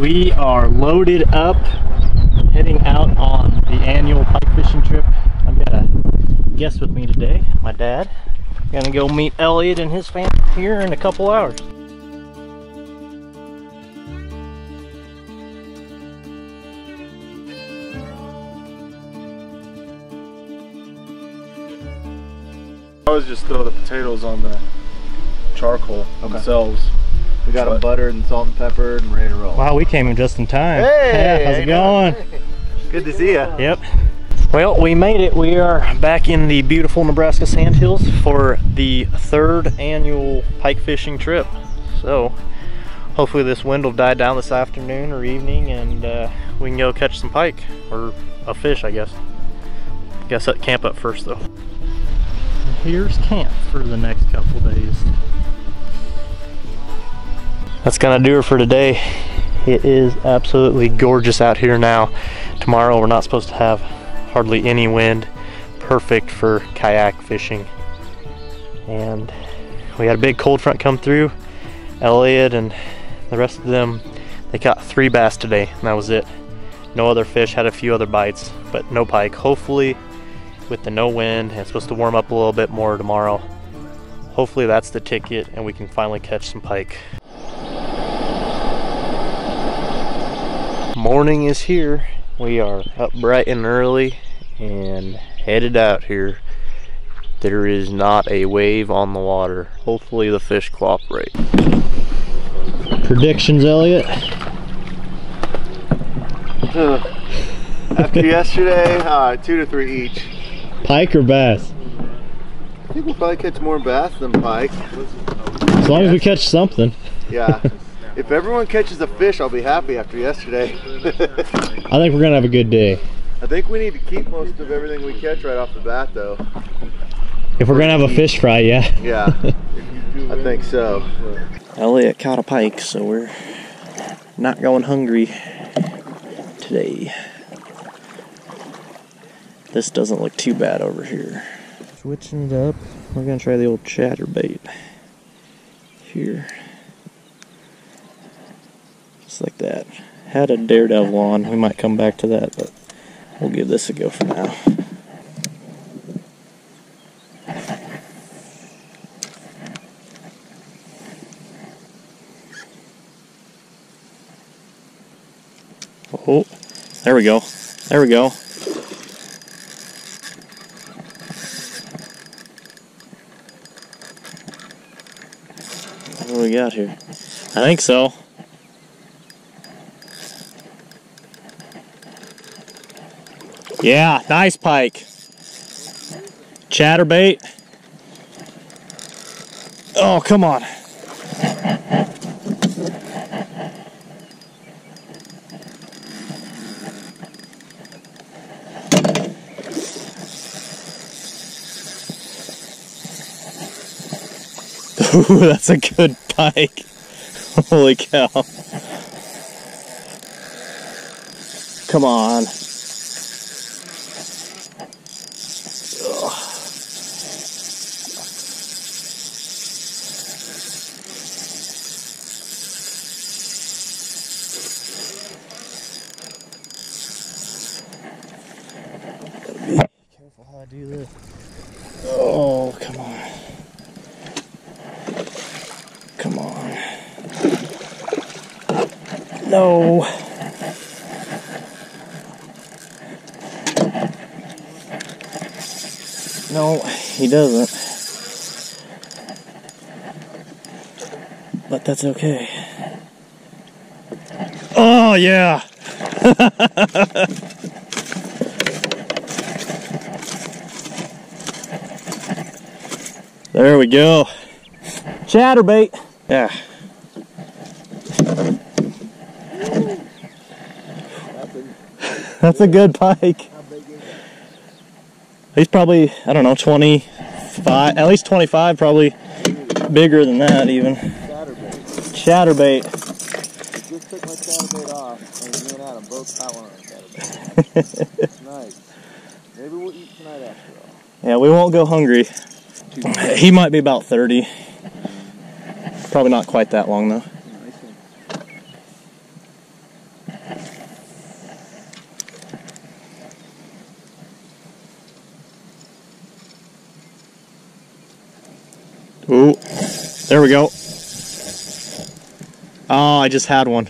We are loaded up, heading out on the annual pike fishing trip. I've got a guest with me today, my dad. Gonna go meet Elliot and his family here in a couple hours. I always just throw the potatoes on the charcoal themselves. We got them But- buttered and salt and peppered and ready to roll. Wow, we came in just in time. Hey, how's it going? Good to see ya. Yep. Well, we made it. We are back in the beautiful Nebraska Sandhills for the third annual pike fishing trip. So, hopefully this wind will die down this afternoon or evening and uh, we can go catch some pike or a fish, I guess. Guess at camp up first though. Here's camp for the next couple days. That's gonna do it for today. It is absolutely gorgeous out here now. Tomorrow we're not supposed to have hardly any wind. Perfect for kayak fishing. And we had a big cold front come through. Elliot and the rest of them, they caught three bass today, and that was it. No other fish, had a few other bites, but no pike. Hopefully, with the no wind, it's supposed to warm up a little bit more tomorrow. Hopefully that's the ticket and we can finally catch some pike. Morning is here. We are up bright and early and headed out here. There is not a wave on the water. Hopefully the fish cooperate. Predictions, Elliot? After yesterday, uh, two to three each. Pike or bass? I think we'll probably catch more bass than pike. As long as we catch something. Yeah. if everyone catches a fish, I'll be happy after yesterday. I think we're gonna have a good day. I think we need to keep most of everything we catch right off the bat, though. If we're gonna have a fish fry, yeah. Yeah. I think so. Elliot caught a pike, so we're not going hungry today. This doesn't look too bad over here. Switching it up, we're gonna try the old chatterbait here. Just like that. Had a daredevil on, we might come back to that, but we'll give this a go for now. Oh, there we go. There we go. What do we got here? I think so. Yeah, nice pike. Chatterbait. Oh, come on. Ooh, that's a good pike. Holy cow. Come on. Ugh. Gotta be careful how I do this. Oh, come on. Come on. No. No, he doesn't. But that's okay. Oh, yeah. there we go. Chatterbait. Yeah. That's a good pike. He's probably, I don't know, 25, at least 25, probably bigger than that even. Chatterbait. Chatterbait. Yeah, we won't go hungry. He might be about 30. Probably not quite that long though. Oh, there we go. Oh, I just had one.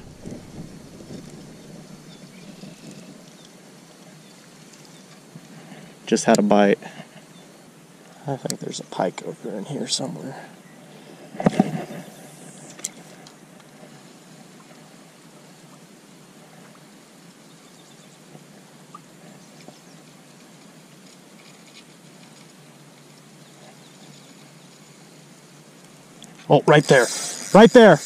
Just had a bite. I think there's a pike over in here somewhere. Oh, right there. Right there.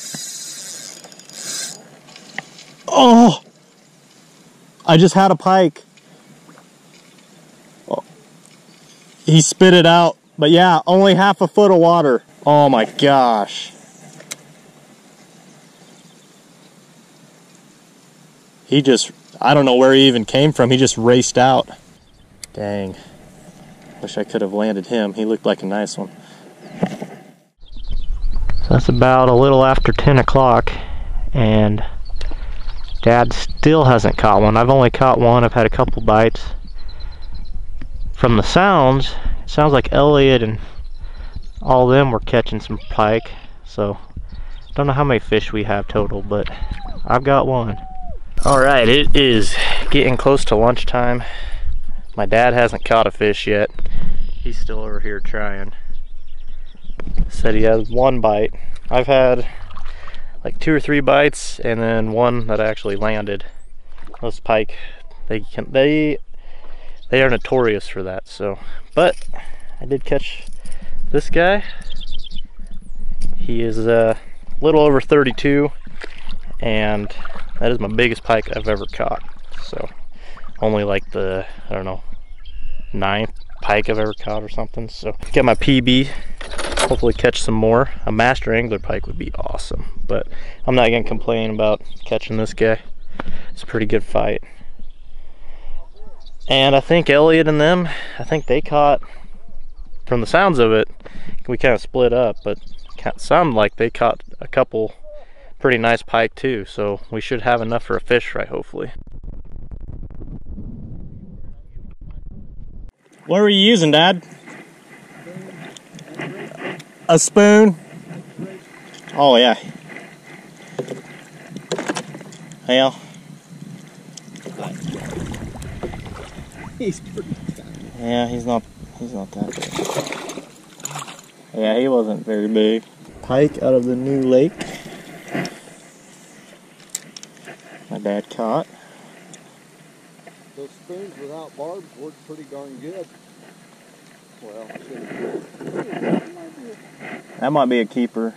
Oh! I just had a pike. Oh. He spit it out. But yeah, only half a foot of water. Oh my gosh. He just, I don't know where he even came from. He just raced out. Dang. Wish I could have landed him. He looked like a nice one. That's about a little after 10 o'clock and dad still hasn't caught one. I've only caught one. I've had a couple bites. From the sounds, it sounds like Elliot and all them were catching some pike. So don't know how many fish we have total, but I've got one. All right, it is getting close to lunchtime. My dad hasn't caught a fish yet. He's still over here trying said he has one bite. I've had like two or three bites and then one that actually landed. Those pike, they can they they are notorious for that. So, but I did catch this guy. He is a little over 32 and that is my biggest pike I've ever caught. So, only like the, I don't know, ninth pike I've ever caught or something. So, get my PB hopefully catch some more. A master angler pike would be awesome, but I'm not gonna complain about catching this guy. It's a pretty good fight. And I think Elliot and them, I think they caught, from the sounds of it, we kind of split up, but it sounded like they caught a couple pretty nice pike too, so we should have enough for a fish fry, hopefully. What were you using, Dad? A spoon? Oh, yeah. Well. He's pretty Yeah, he's not, he's not that big. Yeah, he wasn't very big. Pike out of the new lake. My dad caught. Those spoons without barbs work pretty darn good. Well, that might be a keeper.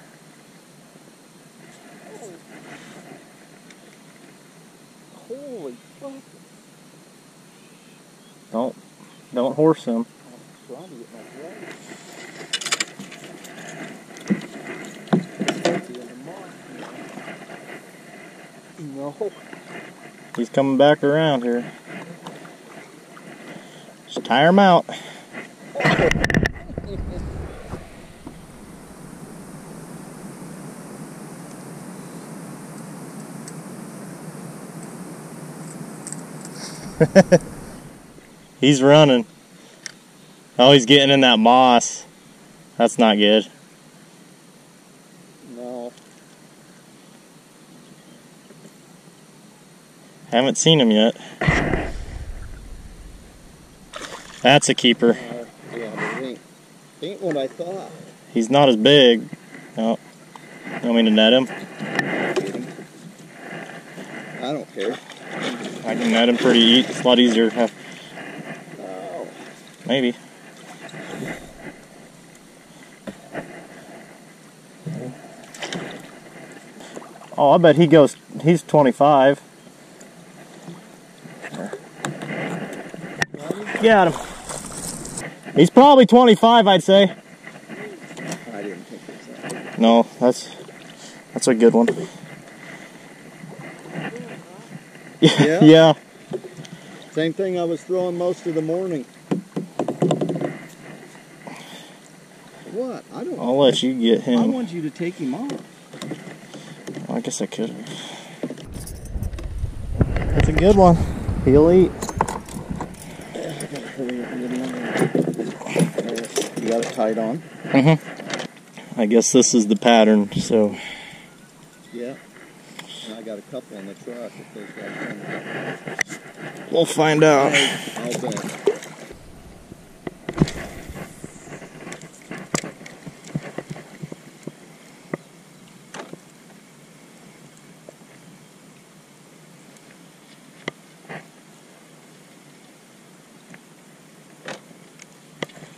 Holy fuck. Don't don't horse him. I'm trying to get my No. He's coming back around here. Just tire him out. he's running. Oh, he's getting in that moss. That's not good. No. Haven't seen him yet. That's a keeper. Uh, yeah, ain't, ain't what I thought. He's not as big. No. You want me to net him? I don't care. I can net him pretty easy. It's a lot easier to have. Oh. Maybe. Oh, I bet he goes, he's 25. Got him. He's probably 25, I'd say. I didn't think so. No, that's that's a good one. Yeah? yeah. Same thing I was throwing most of the morning. What? I don't. I'll let you get him. I want you to take him off. I guess I could. That's a good one. He'll eat. You got it tied on. Mm-hmm. I guess this is the pattern, so. Yeah. And I got a couple in the truck if those guys come. We'll find out. I'll bet.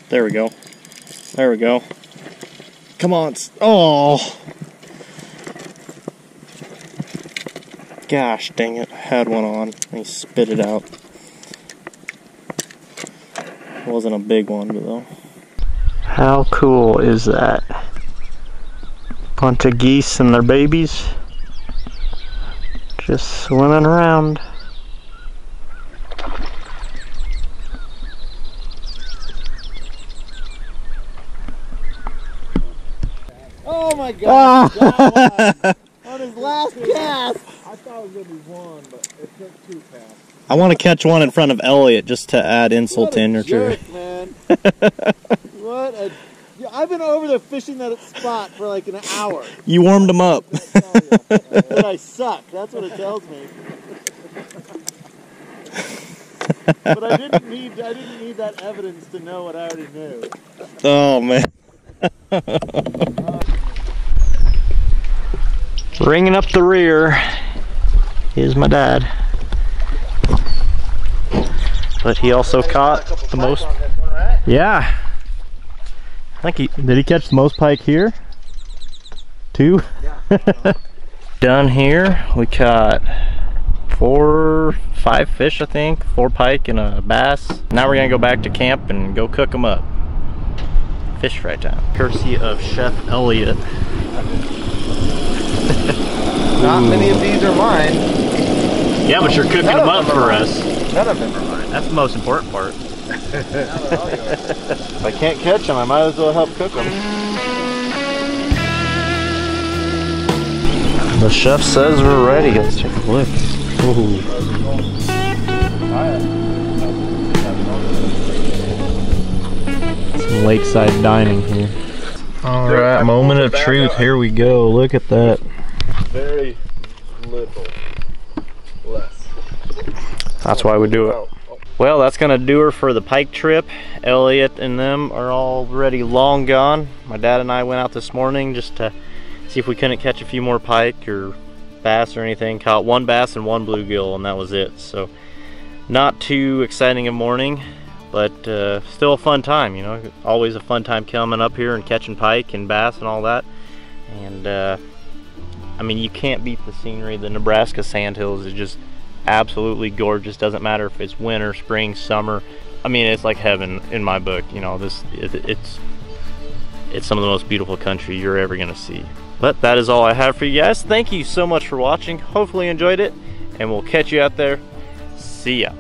There we go. There we go. Come on. Oh. Gosh dang it. I had one on. He spit it out. It wasn't a big one, but though. How cool is that? Bunch of geese and their babies just swimming around. Oh my god! Got one on his last cast! I thought it was gonna be one, but it took two casts. I want to catch one in front of Elliot just to add insult to injury. jerk, man. what a... I've been over there fishing that spot for like an hour. You warmed him up. but I suck. That's what it tells me. but I didn't need I didn't need that evidence to know what I already knew. Oh man. Ringing up the rear is my dad. But he also caught the most. Yeah. I think he did he catch the most pike here? Two? Done here. We caught four, five fish, I think. Four pike and a bass. Now we're gonna go back to camp and go cook them up. Fish fry time. Courtesy of Chef Elliot. Not many of these are mine. Yeah, but you're cooking None them up them for mine. us. None of them are mine. That's the most important part. if I can't catch them, I might as well help cook them. The chef says we're ready. Let's take a look. Ooh. Some lakeside dining here. All right, moment of truth. Here we go. Look at that. Very little less. That's why we do it. Well, that's gonna do her for the pike trip. Elliot and them are already long gone. My dad and I went out this morning just to see if we couldn't catch a few more pike or bass or anything. Caught one bass and one bluegill, and that was it. So, not too exciting a morning, but uh, still a fun time. You know, always a fun time coming up here and catching pike and bass and all that. And uh, I mean, you can't beat the scenery. The Nebraska sandhills is just absolutely gorgeous. Doesn't matter if it's winter, spring, summer. I mean, it's like heaven in my book. You know, this it, it's it's some of the most beautiful country you're ever gonna see. But that is all I have for you guys. Thank you so much for watching. Hopefully you enjoyed it, and we'll catch you out there. See ya.